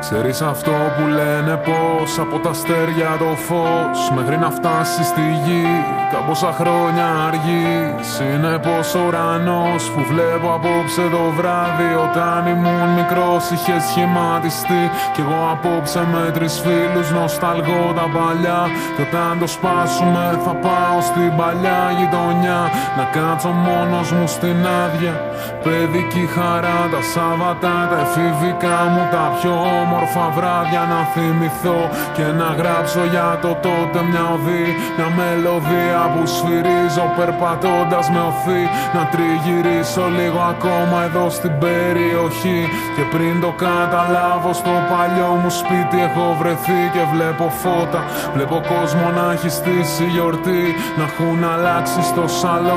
Ξέρεις αυτό που λένε πως από τα αστέρια το φως Μέχρι να φτάσει στη γη Καμπόσα χρόνια αργείς. Είναι πως ο ουρανός που βλέπω απόψε το βράδυ Όταν ήμουν μικρός είχε σχηματιστεί. Κι εγώ απόψε με τρεις φίλους νοσταλγώ τα παλιά. Κι όταν το σπάσουμε θα πάω στην παλιά γειτονιά Να κάτσω μόνος μου στην άδεια. Παιδική χαρά τα Σάββατα τα εφηβικά μου τα πιο όμορφα βράδια να θυμηθώ και να γράψω για το τότε μια οδή Μια μελωδία που σφυρίζω περπατώντας με οθή. Να τριγυρίσω λίγο ακόμα εδώ στην περιοχή Και πριν το καταλάβω στο παλιό μου σπίτι έχω βρεθεί και βλέπω φώτα. Βλέπω κόσμο να έχει στήσει γιορτή Να έχουν αλλάξει στο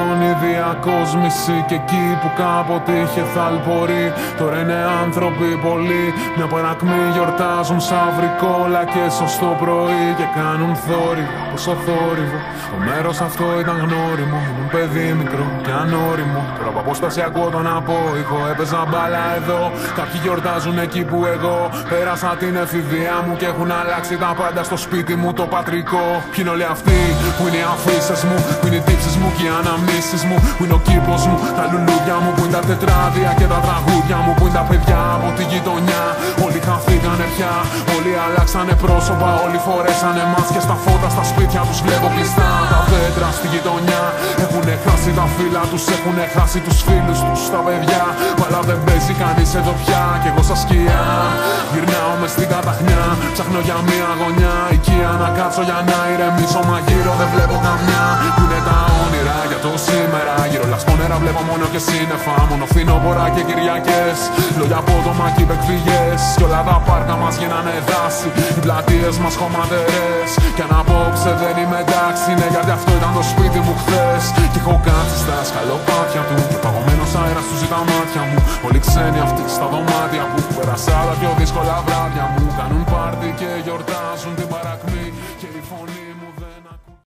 σαλόνι διακόσμηση Και εκεί που κάποτε είχε θαλπορεί. Τώρα είναι άνθρωποι πολλοί Μια παρακμή γιορτάζουν σαν βρικόλα και σωστό πρωί. Και κάνουν θόρυβο, πόσο θόρυβο. Το μέρος αυτό ήταν γνώριμο Ήμουν παιδί μικρό και ανώριμο. Τώρα από απόσταση ακούω τον απόϊχο Έπαιζα μπάλα εδώ. Κάποιοι γιορτάζουν εκεί που εγώ Πέρασα την εφηβεία μου και έχουν αλλάξει τα πάντα στο σπίτι μου το πατρικό. Ποιοι είναι όλοι αυτοί που είναι οι αφήσεις μου Που είναι οι τύψεις μου και οι αναμνήσεις μου. Που είναι ο κήπος μου, τα λουλούδια μου Που είναι τα τετράδια και τα τραγούδια μου Που είναι τα παιδιά από τη γειτονιά. Όλοι χαθήκανε πια, όλοι αλλάξανε πρόσωπα. Όλοι φορέσανε μάσκες. Στα φώτα στα σπίτια τους Βλέπω κλειστά. Τα δέντρα στη γειτονιά Έχουν χάσει τα φύλλα τους, έχουν χάσει τους φίλους τους Τα παιδιά, αλλά δεν παίζει κανείς εδώ πια. Κι εγώ σαν σκιά γυρνάω μες στην καταχνιά. Ψάχνω για μια γωνιά, οικία να κάτσω για να ηρεμήσω. Μα γύρω δεν βλέπω καμιά, που είναι τα όνειρα για το σήμερα. Γύρω λασπονέρα βλέπω μόνο και σύννεφα. Μόνο φθινόπορα και Κυριακές. Λόγια απότομα και υπεκφυγές Κι όλα τα πάρκα μας γίνανε δάση. Οι πλατείες μας χωματερές. Κι αν απόψε δεν είμαι εντάξει Ναι γιατί αυτό ήταν το σπίτι μου χθες. Κι έχω κάτσει στα σκαλοπάτια του. Και παγωμένος αέρας του ζητά μάτια μου. Όλοι ξένοι αυτοί στα δωμάτια που Πέρασα τα πιο δύσκολα βράδια μου. Κάνουν